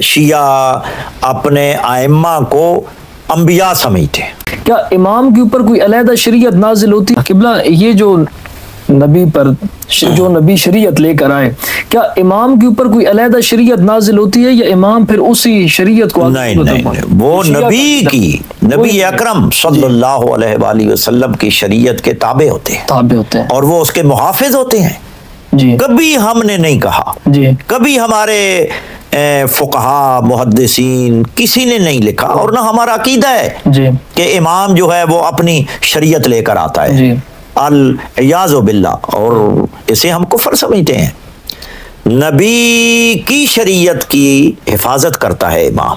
शिया अपने आयम्मा को अम्बिया समझते हैं क्या इमाम के ऊपर कोई अलहदा शरीयत नाजिल होती? है किबला ये जो नबी पर जो नबी शरीयत लेकर आए क्या इमाम के ऊपर कोई अलहदा शरीयत नाजिल होती है या इमाम फिर उसी शरीयत को नहीं नहीं, नहीं वो नबी की नबी अकरम सल्लल्लाहु अलैहि वसल्लम की शरीयत के ताबे होते हैं। ताबे होते हैं। और वो उसके मुहाफिज होते हैं। जी। कभी हमने नहीं कहा। जी। कभी हमारे फ़ुकहा मुहदसिन किसी ने नहीं लिखा और ना हमारा अकीदा है कि इमाम जो है वो अपनी शरीयत लेकर आता है। जी। अल बिल्ला और इसे हम कुफर समझते हैं। नबी की शरीयत की हिफाजत करता है इमाम।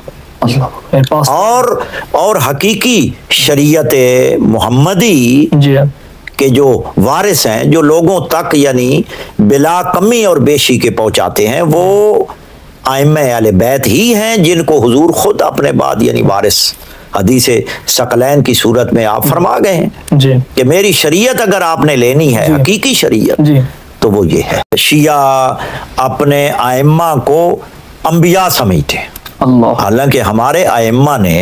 और और हकीकी शरीयत मोहम्मदी के जो वारिस हैं जो लोगों तक यानी बिला कमी और बेशी के पहुंचाते हैं वो आयम आल बैत ही हैं जिनको हुजूर खुद अपने बाद यानी वारिस हदीस सकलैन की सूरत में आप फरमा गए हैं कि मेरी शरीयत अगर आपने लेनी है हकीकी शरीयत तो वो ये है। शिया अपने आयम्मा को अम्बिया समझते हैं हालाँकि हमारे आयम्मा ने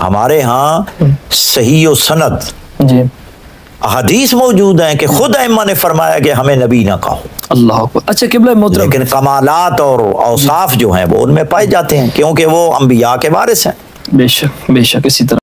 हमारे यहाँ सही सनद जी। हदीस मौजूद हैं कि खुद अम्मा ने फरमाया कि हमें नबी ना कहो। अल्लाह अच्छा किबला लेकिन कमालात और औसाफ जो हैं वो उनमें पाए जाते हैं क्योंकि वो अम्बिया के वारिस हैं। बेशक बेशक इसी तरह।